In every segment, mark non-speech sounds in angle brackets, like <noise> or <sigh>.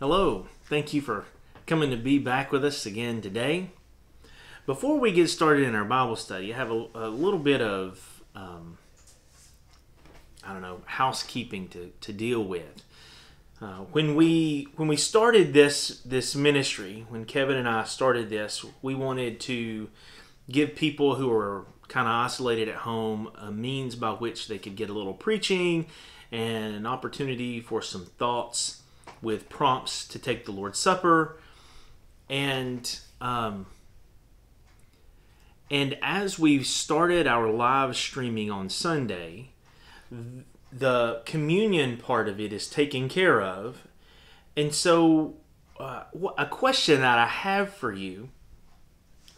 Hello, thank you for coming to be back with us again today. Before we get started in our Bible study, I have a, a little bit of, um, I don't know, housekeeping to, to deal with. Uh, when we when we started this this ministry, when Kevin and I started this, we wanted to give people who are kind of isolated at home a means by which they could get a little preaching and an opportunity for some thoughts with prompts to take the Lord's Supper. And um, and as we've started our live streaming on Sunday, the communion part of it is taken care of. And so, uh, a question that I have for you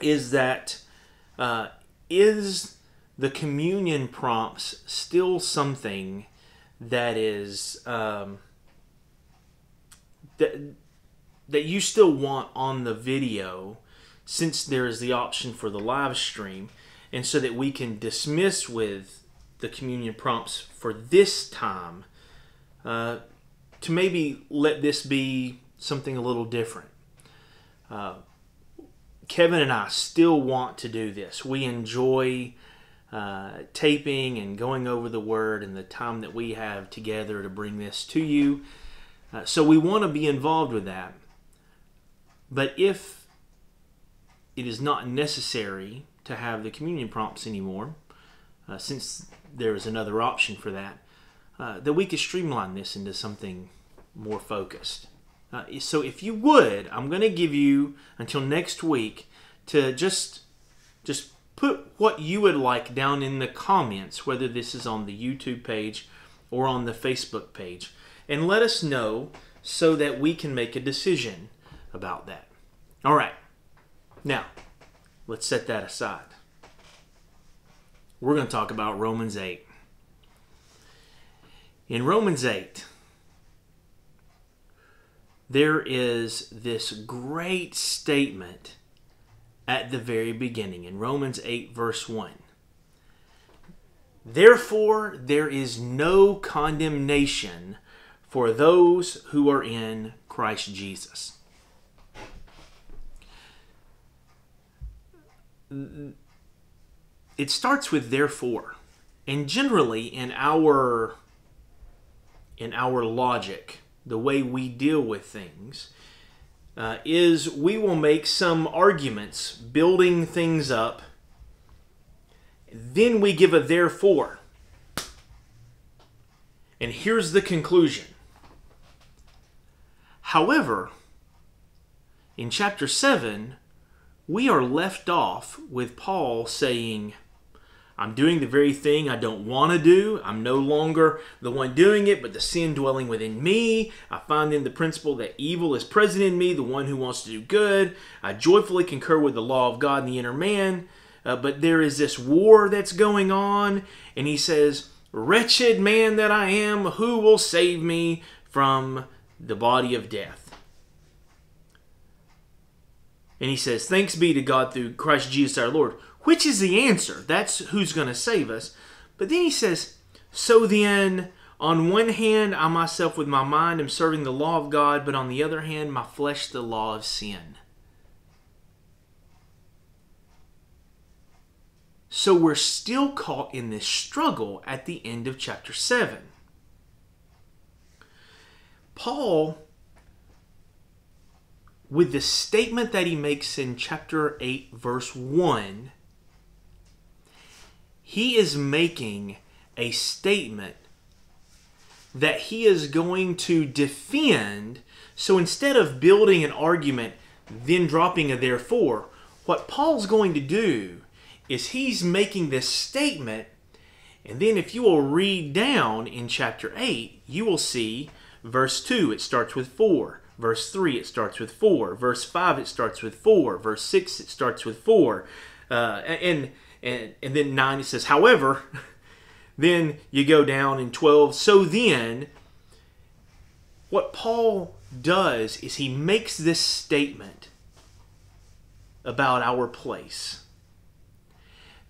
is that uh, is the communion prompts still something that is um, that that you still want on the video since there is the option for the live stream and so that we can dismiss with the communion prompts for this time uh, to maybe let this be something a little different uh, kevin and i still want to do this we enjoy uh, taping and going over the word and the time that we have together to bring this to you. Uh, so we want to be involved with that. But if it is not necessary to have the communion prompts anymore, uh, since there is another option for that, uh, that we could streamline this into something more focused. Uh, so if you would, I'm going to give you until next week to just just put what you would like down in the comments, whether this is on the YouTube page or on the Facebook page, and let us know so that we can make a decision about that. All right, now let's set that aside. We're going to talk about Romans 8. In Romans 8, there is this great statement at the very beginning in Romans 8, verse 1. Therefore, there is no condemnation for those who are in Christ Jesus. It starts with therefore. And generally in our in our logic, the way we deal with things, uh, is we will make some arguments building things up. Then we give a therefore. And here's the conclusion. However, in chapter 7, we are left off with Paul saying, I'm doing the very thing I don't want to do. I'm no longer the one doing it, but the sin dwelling within me. I find in the principle that evil is present in me, the one who wants to do good. I joyfully concur with the law of God in the inner man. Uh, but there is this war that's going on, and he says, Wretched man that I am, who will save me from the body of death? And he says, Thanks be to God through Christ Jesus our Lord which is the answer. That's who's going to save us. But then he says, So then, on one hand, I myself with my mind am serving the law of God, but on the other hand, my flesh the law of sin. So we're still caught in this struggle at the end of chapter 7. Paul, with the statement that he makes in chapter 8, verse 1, he is making a statement that he is going to defend. So instead of building an argument, then dropping a therefore, what Paul's going to do is he's making this statement. And then if you will read down in chapter 8, you will see verse 2, it starts with 4. Verse 3, it starts with 4. Verse 5, it starts with 4. Verse 6, it starts with 4. Uh, and and, and then 9 it says, however, <laughs> then you go down in 12. So then, what Paul does is he makes this statement about our place.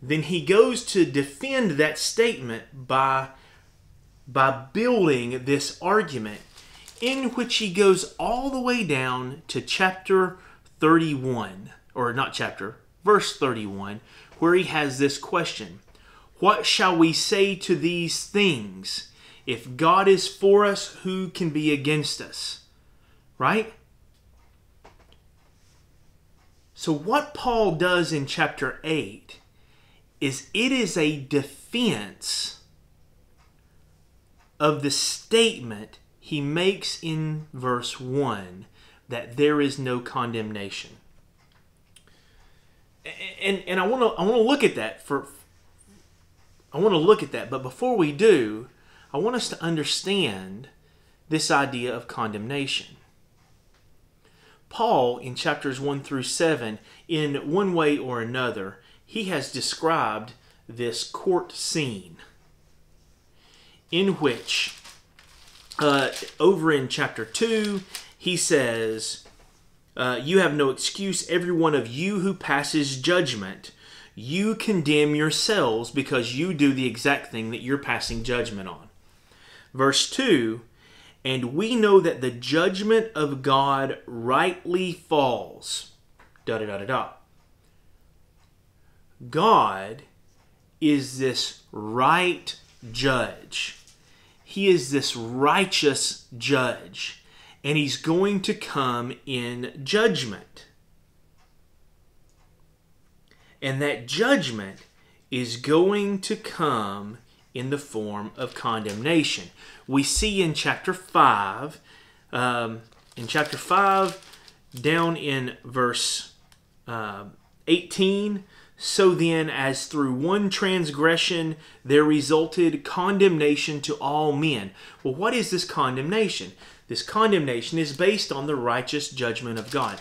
Then he goes to defend that statement by, by building this argument in which he goes all the way down to chapter 31, or not chapter, verse 31, where he has this question What shall we say to these things? If God is for us, who can be against us? Right? So, what Paul does in chapter 8 is it is a defense of the statement he makes in verse 1 that there is no condemnation. And, and I want to I want to look at that for I want to look at that, but before we do, I want us to understand this idea of condemnation. Paul, in chapters 1 through 7, in one way or another, he has described this court scene in which, uh, over in chapter 2, he says, uh, You have no excuse, every one of you who passes judgment. You condemn yourselves because you do the exact thing that you're passing judgment on. Verse 2 And we know that the judgment of God rightly falls. Da da da da da. God is this right judge. He is this righteous judge, and he's going to come in judgment. And that judgment is going to come in the form of condemnation. We see in chapter 5, um, in chapter 5, down in verse uh, 18, so then, as through one transgression there resulted condemnation to all men. Well, what is this condemnation? This condemnation is based on the righteous judgment of God.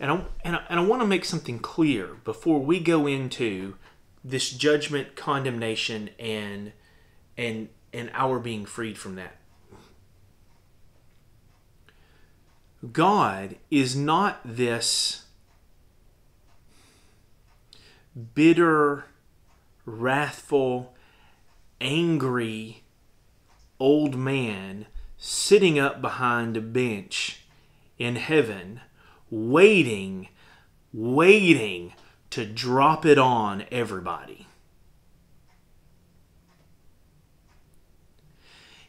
And I, and I, and I want to make something clear before we go into this judgment, condemnation, and and and our being freed from that. God is not this bitter, wrathful, angry old man sitting up behind a bench in heaven, waiting, waiting to drop it on everybody.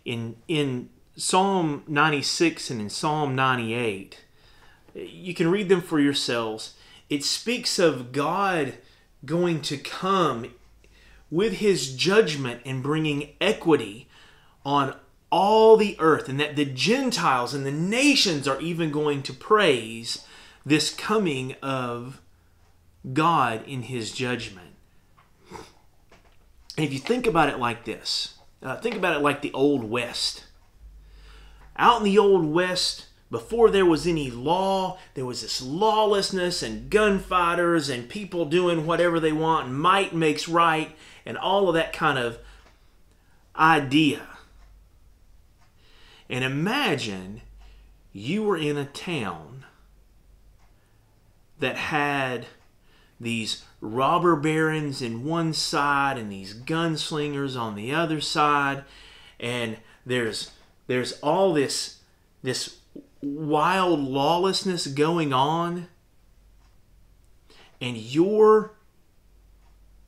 In, in Psalm 96 and in Psalm 98, you can read them for yourselves. It speaks of God going to come with his judgment and bringing equity on all the earth, and that the Gentiles and the nations are even going to praise this coming of God in his judgment. And if you think about it like this, uh, think about it like the Old West. Out in the Old West, before there was any law, there was this lawlessness and gunfighters and people doing whatever they want, and might makes right, and all of that kind of idea. And imagine you were in a town that had these robber barons in one side and these gunslingers on the other side and there's there's all this this wild lawlessness going on and you're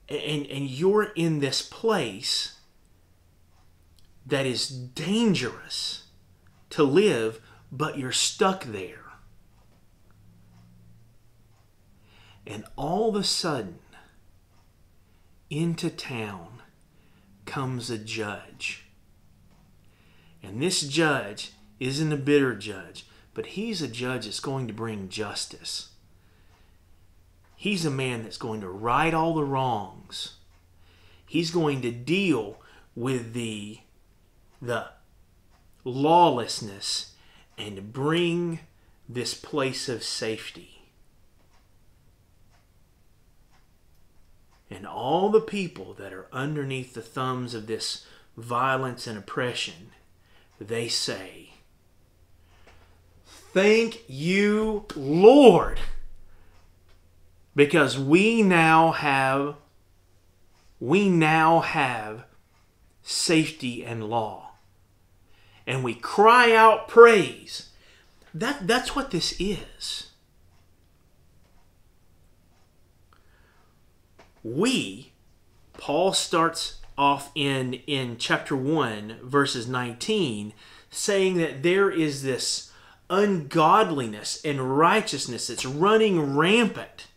and and you're in this place that is dangerous to live but you're stuck there. And all of a sudden into town comes a judge. And this judge isn't a bitter judge, but he's a judge that's going to bring justice. He's a man that's going to right all the wrongs. He's going to deal with the the lawlessness and bring this place of safety. And all the people that are underneath the thumbs of this violence and oppression, they say, Thank you, Lord. Because we now have we now have safety and law. and we cry out praise. That, that's what this is. We, Paul starts off in, in chapter 1, verses 19, saying that there is this ungodliness and righteousness that's running rampant.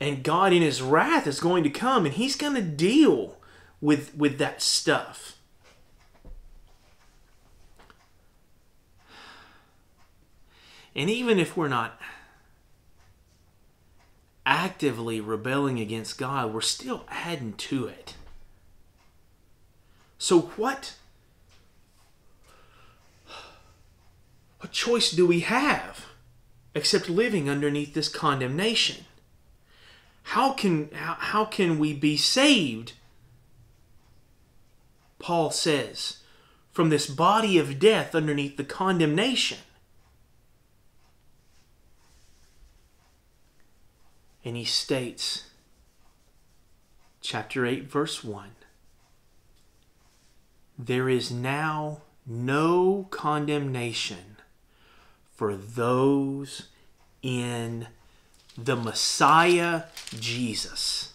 And God, in His wrath, is going to come and He's going to deal with, with that stuff. And even if we're not actively rebelling against God, we're still adding to it. So what what choice do we have except living underneath this condemnation? How can how, how can we be saved? Paul says, from this body of death underneath the condemnation. And he states, chapter 8, verse 1 There is now no condemnation for those in the Messiah Jesus,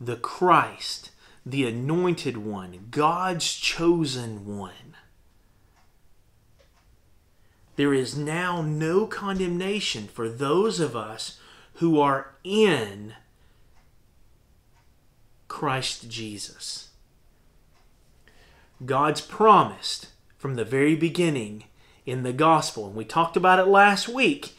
the Christ, the anointed one, God's chosen one. There is now no condemnation for those of us who are in Christ Jesus. God's promised from the very beginning in the gospel, and we talked about it last week,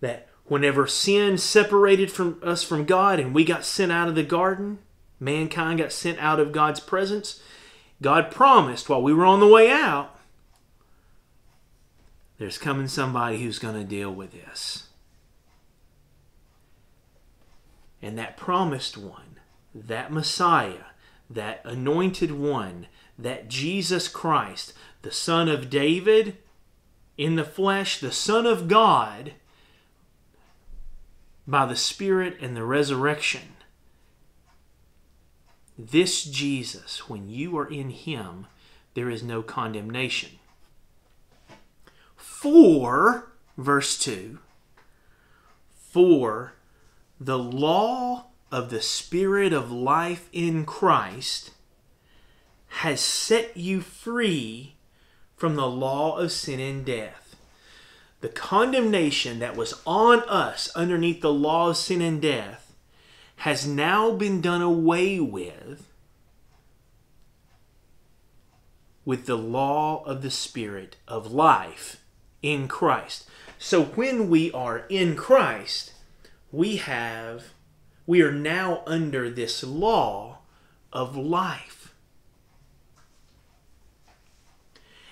that whenever sin separated from us from God and we got sent out of the garden, mankind got sent out of God's presence, God promised while we were on the way out, there's coming somebody who's going to deal with this. And that promised one, that Messiah, that anointed one, that Jesus Christ, the Son of David in the flesh, the Son of God, by the Spirit and the resurrection. This Jesus, when you are in Him, there is no condemnation. For, verse 2, for the law of the Spirit of life in Christ has set you free from the law of sin and death. The condemnation that was on us underneath the law of sin and death has now been done away with with the law of the Spirit of life in Christ. So when we are in Christ, we have we are now under this law of life.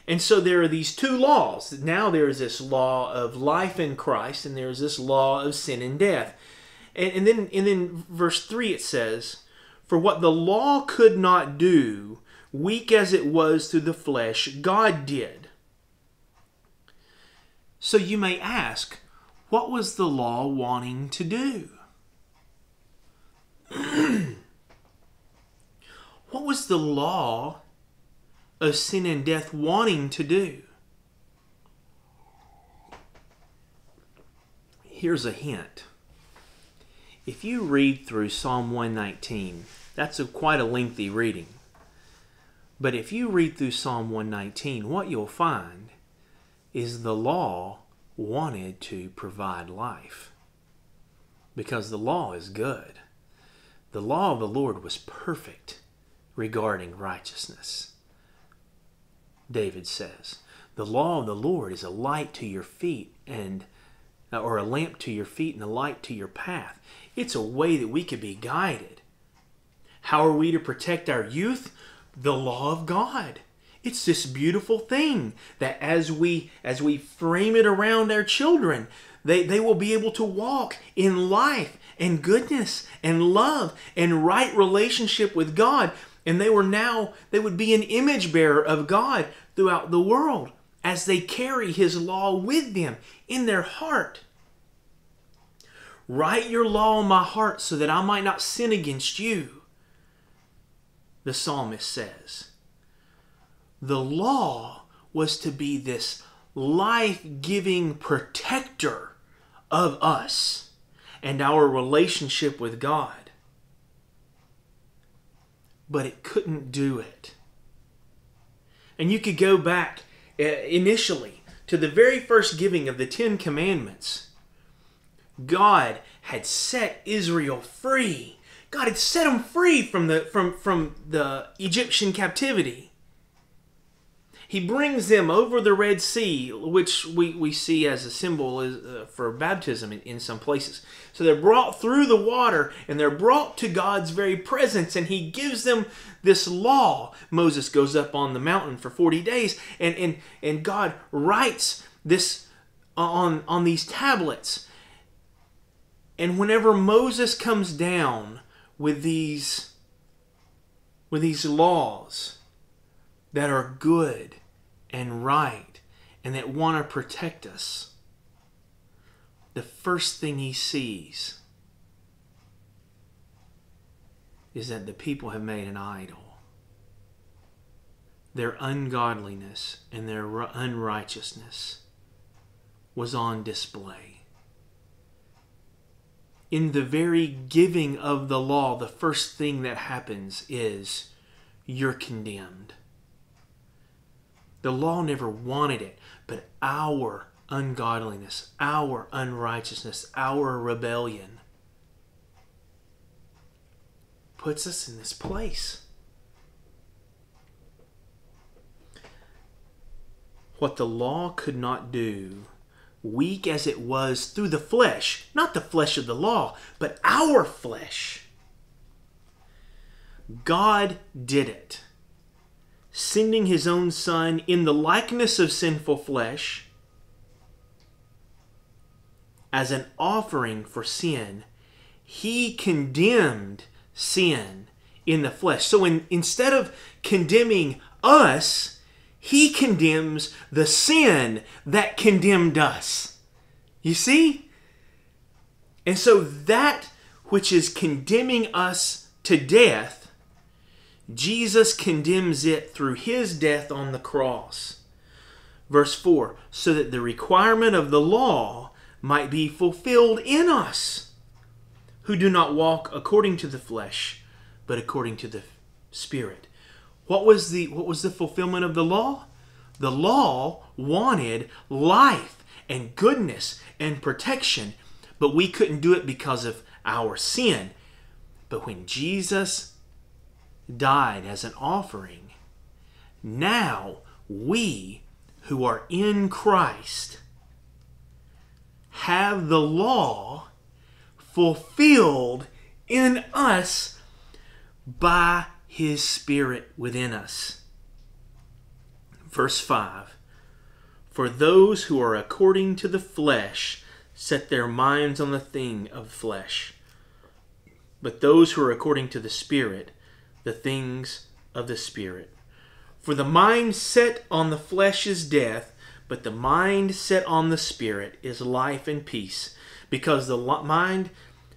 And so there are these two laws. Now there is this law of life in Christ, and there is this law of sin and death. And, and then and then verse 3 it says, For what the law could not do, weak as it was through the flesh, God did. So you may ask, what was the law wanting to do? <clears throat> what was the law of sin and death wanting to do? Here's a hint. If you read through Psalm 119, that's a, quite a lengthy reading. But if you read through Psalm 119, what you'll find is the law wanted to provide life. Because the law is good. The law of the Lord was perfect regarding righteousness. David says, The law of the Lord is a light to your feet and uh, or a lamp to your feet and a light to your path. It's a way that we could be guided. How are we to protect our youth? The law of God. It's this beautiful thing that as we as we frame it around our children, they, they will be able to walk in life and goodness and love and right relationship with God. And they were now, they would be an image bearer of God throughout the world as they carry His law with them in their heart. Write your law on my heart so that I might not sin against you. the psalmist says. The law was to be this life giving protector of us and our relationship with God. But it couldn't do it. And you could go back uh, initially to the very first giving of the Ten Commandments. God had set Israel free. God had set them free from the from from the Egyptian captivity he brings them over the Red Sea, which we, we see as a symbol uh, for baptism in, in some places. So they're brought through the water and they're brought to God's very presence, and He gives them this law. Moses goes up on the mountain for 40 days, and, and, and God writes this on, on these tablets. And whenever Moses comes down with these with these laws, that are good and right and that want to protect us, the first thing he sees is that the people have made an idol. Their ungodliness and their unrighteousness was on display. In the very giving of the law, the first thing that happens is you're condemned. The law never wanted it, but our ungodliness, our unrighteousness, our rebellion puts us in this place. What the law could not do, weak as it was through the flesh, not the flesh of the law, but our flesh, God did it sending his own Son in the likeness of sinful flesh as an offering for sin, he condemned sin in the flesh. So in, instead of condemning us, he condemns the sin that condemned us. You see? And so that which is condemning us to death Jesus condemns it through his death on the cross. Verse 4 so that the requirement of the law might be fulfilled in us, who do not walk according to the flesh, but according to the Spirit. What was the, what was the fulfillment of the law? The law wanted life and goodness and protection, but we couldn't do it because of our sin. But when Jesus died as an offering, now we who are in Christ have the law fulfilled in us by his Spirit within us. Verse 5 For those who are according to the flesh set their minds on the thing of flesh, but those who are according to the Spirit, the things of the Spirit. For the mind set on the flesh is death, but the mind set on the Spirit is life and peace, because the mind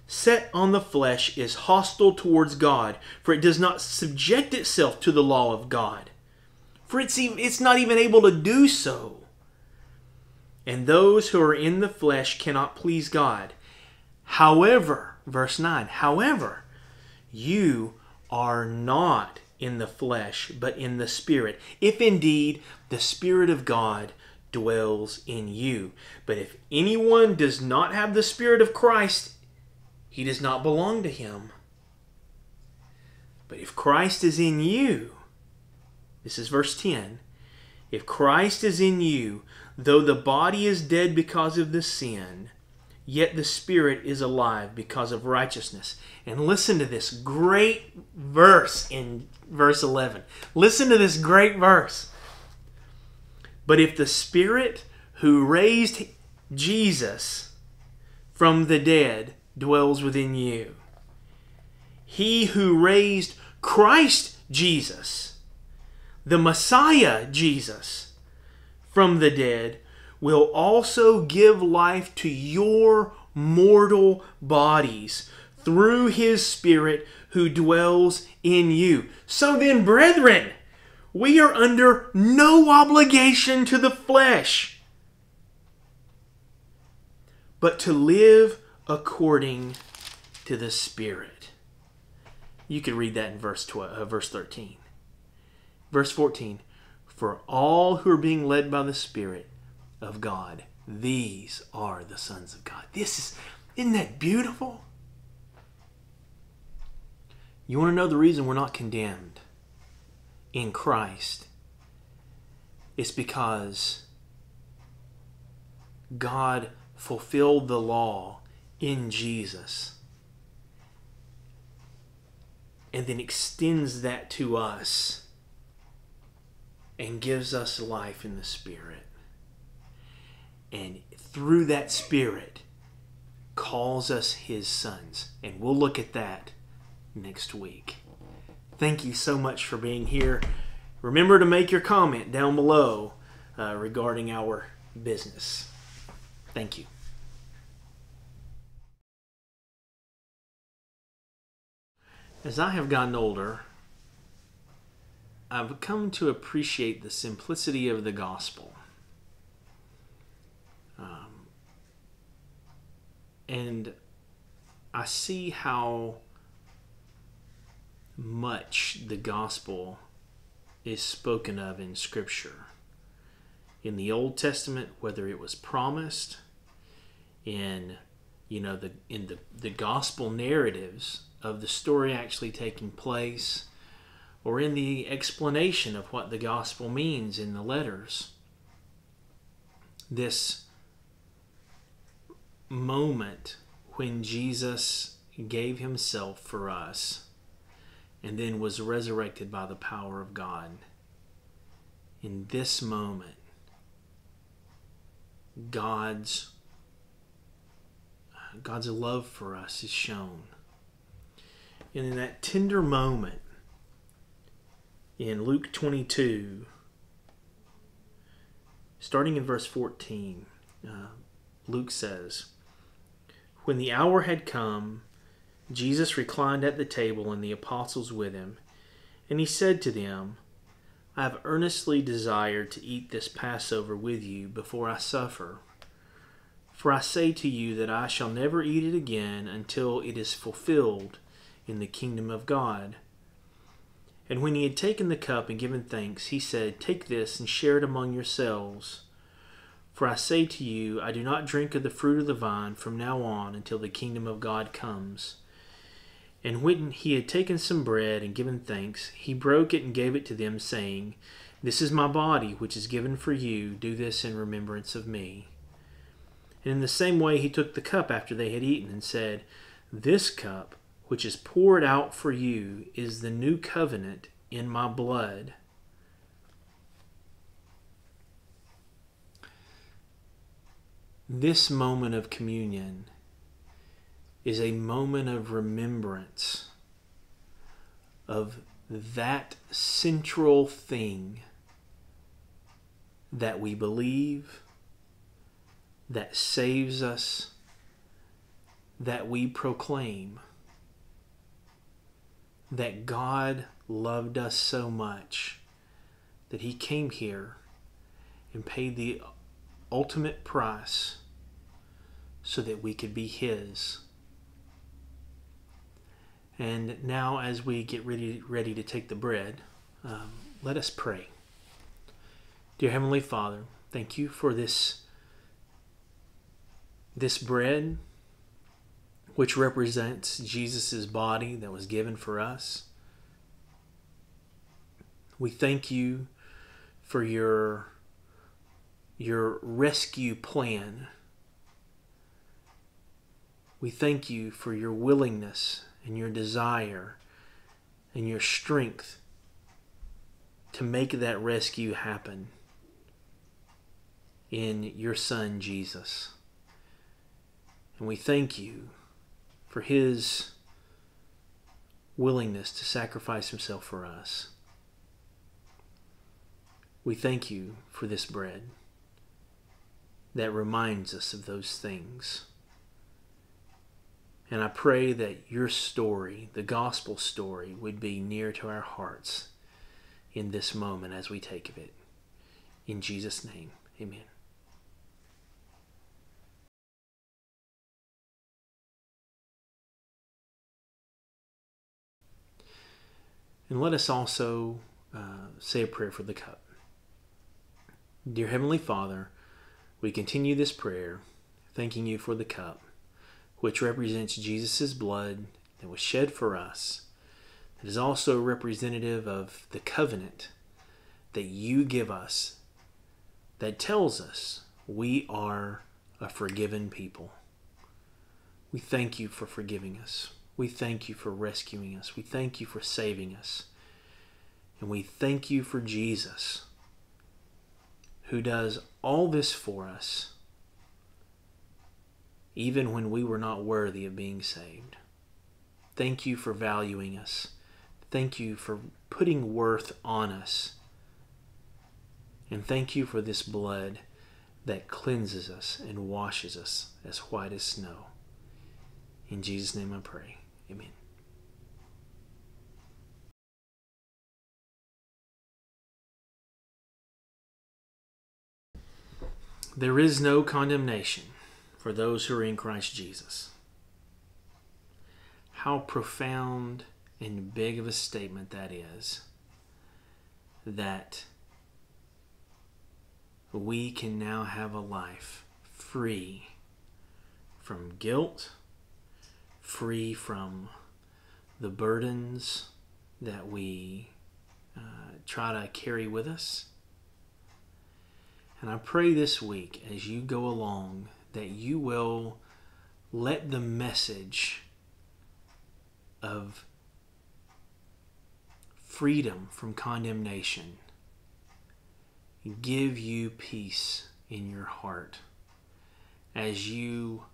set on the flesh is hostile towards God, for it does not subject itself to the law of God. For it's, even, it's not even able to do so. And those who are in the flesh cannot please God. However, verse 9, however, you are not in the flesh, but in the Spirit, if indeed the Spirit of God dwells in you. But if anyone does not have the Spirit of Christ, he does not belong to him. But if Christ is in you, this is verse 10 if Christ is in you, though the body is dead because of the sin, yet the Spirit is alive because of righteousness. And listen to this great verse in verse 11. Listen to this great verse. But if the Spirit who raised Jesus from the dead dwells within you, he who raised Christ Jesus, the Messiah Jesus, from the dead, will also give life to your mortal bodies through his Spirit who dwells in you. So then, brethren, we are under no obligation to the flesh, but to live according to the Spirit. You could read that in verse 12, uh, verse 13. Verse 14 For all who are being led by the Spirit of God, these are the sons of God. This is, isn't that beautiful? You want to know the reason we're not condemned in Christ? It's because God fulfilled the law in Jesus and then extends that to us and gives us life in the Spirit. And through that Spirit, calls us His sons. And we'll look at that next week. Thank you so much for being here. Remember to make your comment down below uh, regarding our business. Thank you. As I have gotten older, I've come to appreciate the simplicity of the gospel. Um, and I see how much the gospel is spoken of in Scripture. In the Old Testament, whether it was promised in you know the in the, the gospel narratives of the story actually taking place or in the explanation of what the gospel means in the letters. This moment when Jesus gave himself for us and then was resurrected by the power of God. In this moment, God's God's love for us is shown. And in that tender moment, in Luke 22, starting in verse 14, uh, Luke says, When the hour had come, Jesus reclined at the table and the apostles with him, and he said to them, I have earnestly desired to eat this Passover with you before I suffer. For I say to you that I shall never eat it again until it is fulfilled in the kingdom of God. And when he had taken the cup and given thanks, he said, Take this and share it among yourselves. For I say to you, I do not drink of the fruit of the vine from now on until the kingdom of God comes. And when he had taken some bread and given thanks, he broke it and gave it to them, saying, This is my body, which is given for you. Do this in remembrance of me. And in the same way he took the cup after they had eaten, and said, This cup which is poured out for you, is the new covenant in my blood. This moment of communion is a moment of remembrance of that central thing that we believe, that saves us, that we proclaim that God loved us so much that He came here and paid the ultimate price so that we could be His. And now, as we get ready, ready to take the bread, um, let us pray. Dear Heavenly Father, thank you for this, this bread which represents Jesus' body that was given for us. We thank you for your, your rescue plan. We thank you for your willingness and your desire and your strength to make that rescue happen in your Son, Jesus. And we thank you for his willingness to sacrifice himself for us. We thank you for this bread that reminds us of those things. And I pray that your story, the gospel story, would be near to our hearts in this moment as we take of it. In Jesus' name, amen. And let us also uh, say a prayer for the cup. Dear Heavenly Father, we continue this prayer thanking you for the cup, which represents Jesus' blood that was shed for us. It is also representative of the covenant that you give us that tells us we are a forgiven people. We thank you for forgiving us. We thank you for rescuing us. We thank you for saving us. And we thank you for Jesus, who does all this for us, even when we were not worthy of being saved. Thank you for valuing us. Thank you for putting worth on us. And thank you for this blood that cleanses us and washes us as white as snow. In Jesus' name I pray. Amen. There is no condemnation for those who are in Christ Jesus. How profound and big of a statement that is that we can now have a life free from guilt free from the burdens that we uh, try to carry with us. And I pray this week as you go along that you will let the message of freedom from condemnation give you peace in your heart as you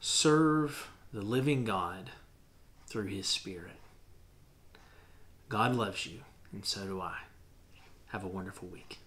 serve the living God through His Spirit. God loves you, and so do I. Have a wonderful week.